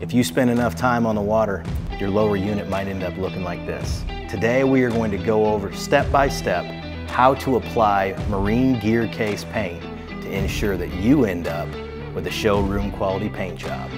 If you spend enough time on the water, your lower unit might end up looking like this. Today we are going to go over step by step how to apply marine gear case paint to ensure that you end up with a showroom quality paint job.